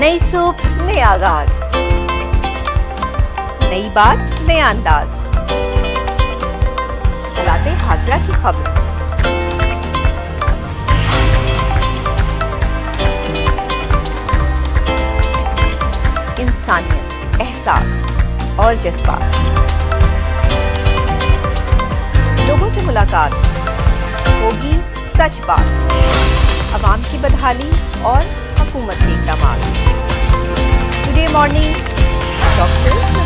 नई सूप नए आगाज़। नई बात, नया अंदाज। लाते हाजरा की खबर। इंसानियत, एहसास और जज्बात लोगों से मुलाकात। होगी सच बात। आवाम की बदहाली और हुकूमत के মর্নিং ডক্টর